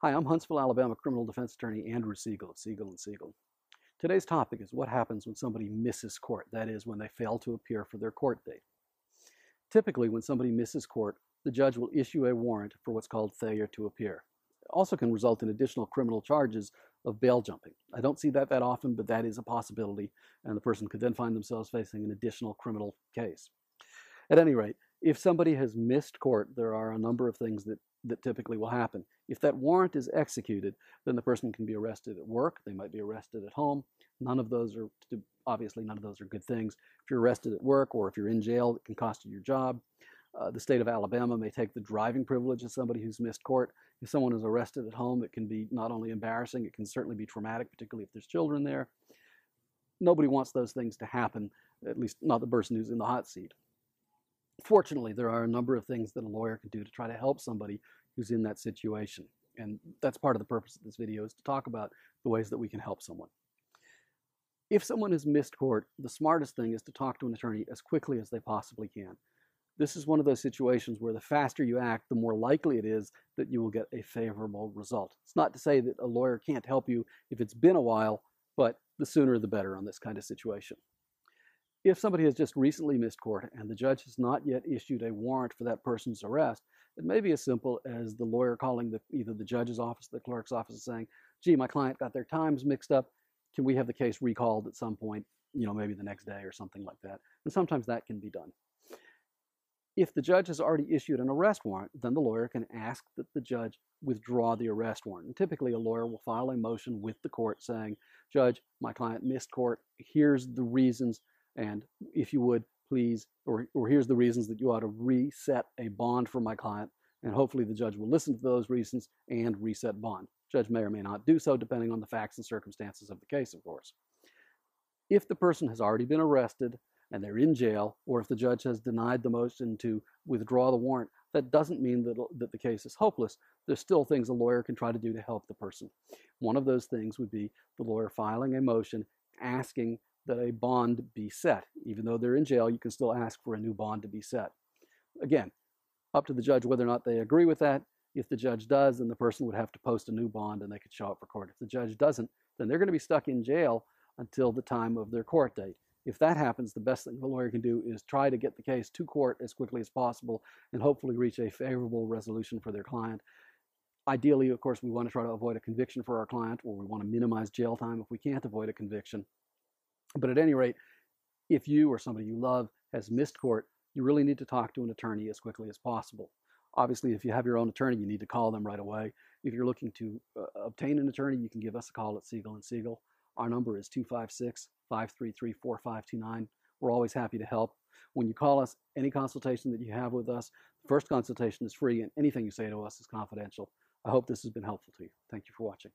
Hi, I'm Huntsville, Alabama criminal defense attorney Andrew Segal of Segal and Segal. Today's topic is what happens when somebody misses court, that is, when they fail to appear for their court date. Typically, when somebody misses court, the judge will issue a warrant for what's called failure to appear. It also can result in additional criminal charges of bail jumping. I don't see that that often, but that is a possibility, and the person could then find themselves facing an additional criminal case. At any rate, if somebody has missed court, there are a number of things that, that typically will happen. If that warrant is executed, then the person can be arrested at work, they might be arrested at home. None of those are, obviously, none of those are good things. If you're arrested at work or if you're in jail, it can cost you your job. Uh, the state of Alabama may take the driving privilege of somebody who's missed court. If someone is arrested at home, it can be not only embarrassing, it can certainly be traumatic, particularly if there's children there. Nobody wants those things to happen, at least not the person who's in the hot seat. Fortunately, there are a number of things that a lawyer can do to try to help somebody who's in that situation. And that's part of the purpose of this video is to talk about the ways that we can help someone. If someone has missed court, the smartest thing is to talk to an attorney as quickly as they possibly can. This is one of those situations where the faster you act, the more likely it is that you will get a favorable result. It's not to say that a lawyer can't help you if it's been a while, but the sooner the better on this kind of situation. If somebody has just recently missed court and the judge has not yet issued a warrant for that person's arrest, it may be as simple as the lawyer calling the, either the judge's office, the clerk's office, and saying, gee, my client got their times mixed up. Can we have the case recalled at some point, you know, maybe the next day or something like that? And sometimes that can be done. If the judge has already issued an arrest warrant, then the lawyer can ask that the judge withdraw the arrest warrant. And typically, a lawyer will file a motion with the court saying, Judge, my client missed court. Here's the reasons and if you would, please, or, or here's the reasons that you ought to reset a bond for my client. And hopefully the judge will listen to those reasons and reset bond. Judge may or may not do so, depending on the facts and circumstances of the case, of course. If the person has already been arrested and they're in jail, or if the judge has denied the motion to withdraw the warrant, that doesn't mean that, that the case is hopeless. There's still things a lawyer can try to do to help the person. One of those things would be the lawyer filing a motion asking that a bond be set. Even though they're in jail, you can still ask for a new bond to be set. Again, up to the judge whether or not they agree with that. If the judge does, then the person would have to post a new bond and they could show up for court. If the judge doesn't, then they're going to be stuck in jail until the time of their court date. If that happens, the best thing a lawyer can do is try to get the case to court as quickly as possible and hopefully reach a favorable resolution for their client. Ideally, of course, we want to try to avoid a conviction for our client, or we want to minimize jail time if we can't avoid a conviction. But at any rate, if you or somebody you love has missed court, you really need to talk to an attorney as quickly as possible. Obviously, if you have your own attorney, you need to call them right away. If you're looking to uh, obtain an attorney, you can give us a call at Segal and Segal. Our number is 256 533 4529. We're always happy to help. When you call us, any consultation that you have with us, the first consultation is free, and anything you say to us is confidential. I hope this has been helpful to you. Thank you for watching.